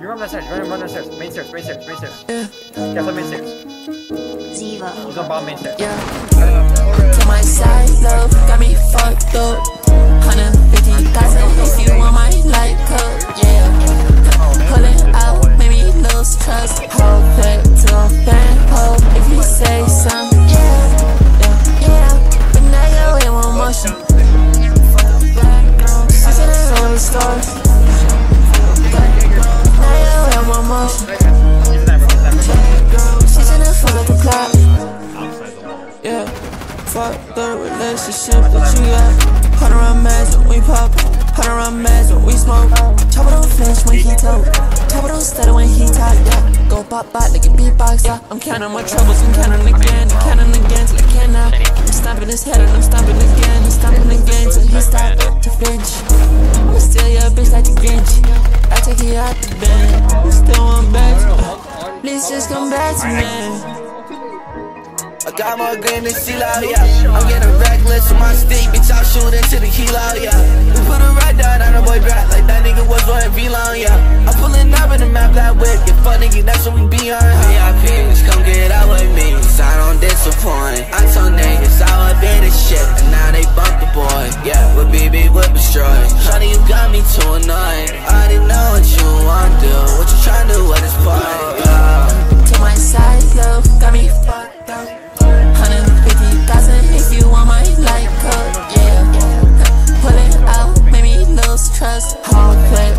You run downstairs, you run, run downstairs. Main stairs, main stairs, main stairs. Yeah, Guess on main stairs. Ziva. He's on bomb main stairs. yeah. To Yeah, fuck the relationship that you got. Hunt around meds when we pop. Hunt around meds when we smoke. Chop it on flinch when he talk. Chop it on stutter when he talk. Yeah, go pop pop like a beatbox. I'm counting my troubles and counting again. And counting again till I cannot. I'm stomping his head and I'm stomping again. And stomping again till he stop to flinch. I'ma steal your bitch like the Grinch. I take you out the bed. You still want back. Please just come back to me. I got more green than CeeLo, yeah. I'm getting reckless with my stick, bitch. I'll shoot into the kilo, yeah. We put a right down on a boy back like that nigga was on V-Long, yeah. I'm pulling up in the map that whip, get fuck nigga, that's what we be on. VIPs, come get out with me, cause I don't disappoint. I told niggas I would be the shit, and now they bump the boy, yeah. With BB, whip trust, how play.